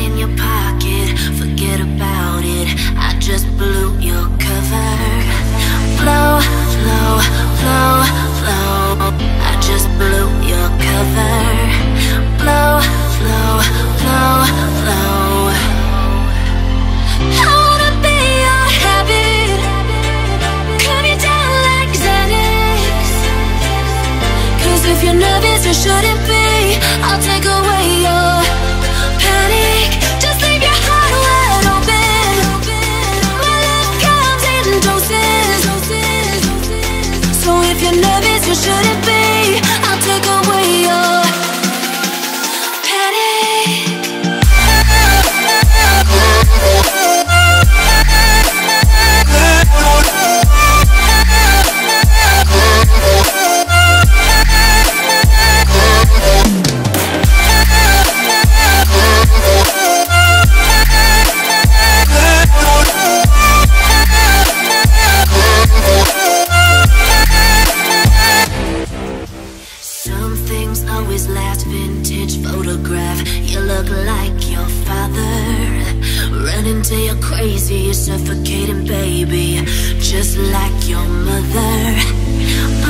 in your pocket, forget about it. I just believe. Always last vintage photograph. You look like your father. Running till you're crazy, suffocating, baby. Just like your mother.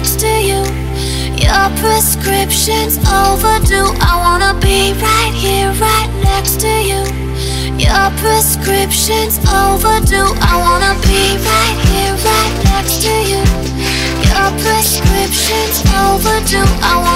next to you. Your prescription's overdue. I wanna be right here, right next to you. Your prescription's overdue. I wanna be right here, right next to you. Your prescription's overdue. I